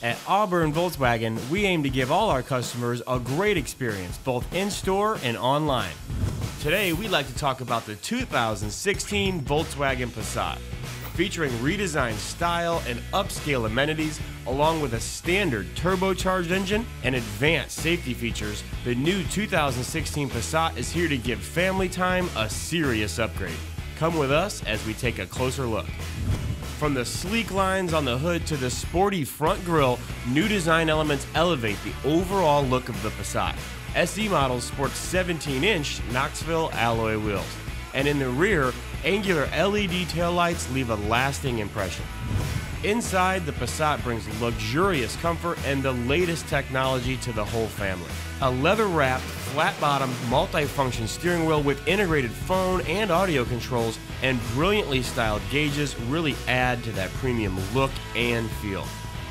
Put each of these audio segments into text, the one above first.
At Auburn Volkswagen, we aim to give all our customers a great experience, both in store and online. Today, we'd like to talk about the 2016 Volkswagen Passat. Featuring redesigned style and upscale amenities, along with a standard turbocharged engine and advanced safety features, the new 2016 Passat is here to give family time a serious upgrade. Come with us as we take a closer look. From the sleek lines on the hood to the sporty front grille, new design elements elevate the overall look of the Passat. SE models sport 17 inch Knoxville alloy wheels. And in the rear, angular LED taillights leave a lasting impression. Inside, the Passat brings luxurious comfort and the latest technology to the whole family. A leather wrapped, flat bottom, multi-function steering wheel with integrated phone and audio controls and brilliantly styled gauges really add to that premium look and feel.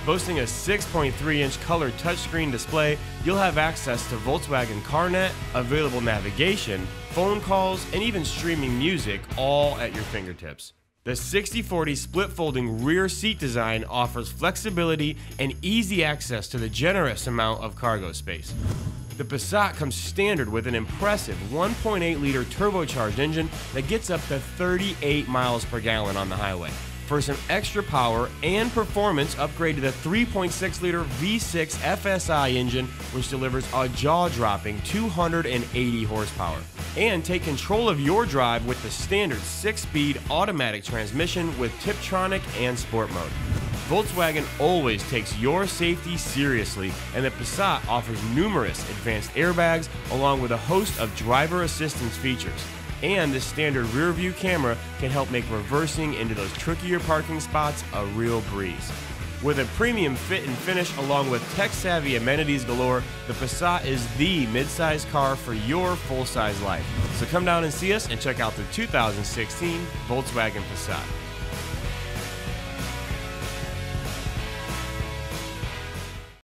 Boasting a 6.3 inch color touchscreen display, you'll have access to Volkswagen CarNet, available navigation, phone calls, and even streaming music all at your fingertips. The 6040 split folding rear seat design offers flexibility and easy access to the generous amount of cargo space. The Passat comes standard with an impressive 1.8 liter turbocharged engine that gets up to 38 miles per gallon on the highway. For some extra power and performance, upgrade to the 3.6 liter V6 FSI engine, which delivers a jaw dropping 280 horsepower. And take control of your drive with the standard 6 speed automatic transmission with Tiptronic and Sport Mode. Volkswagen always takes your safety seriously, and the Passat offers numerous advanced airbags along with a host of driver assistance features and the standard rear view camera can help make reversing into those trickier parking spots a real breeze. With a premium fit and finish along with tech savvy amenities galore, the Passat is the midsize car for your full size life. So come down and see us and check out the 2016 Volkswagen Passat.